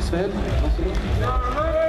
Velho.